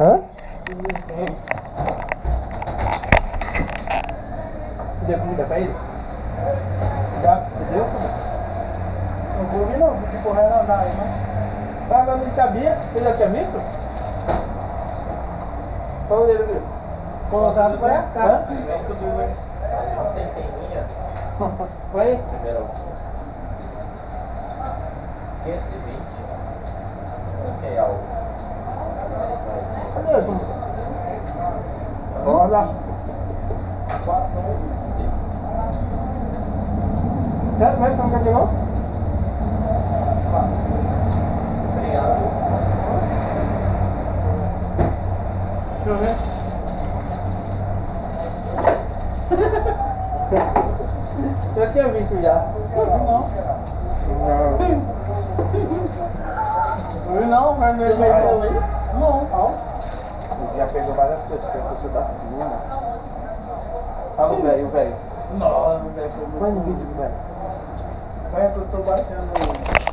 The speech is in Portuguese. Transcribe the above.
Hã? Você deu comida pra ele? Já? Você deu? Não vou ouvir não, porque porra era andar aí, mas. Ah, mas não sabia? Você já tinha visto? Qual ele viu? Colocado pra cá. Foi? Primeiro. 520. Ok, algo. Voilà. Ça, tu ton Tu as Non. Non. Pegou várias é coisa da firma. Fala o velho, o velho. Não, velho. Põe no vídeo, velho. Vai que eu tô baixando.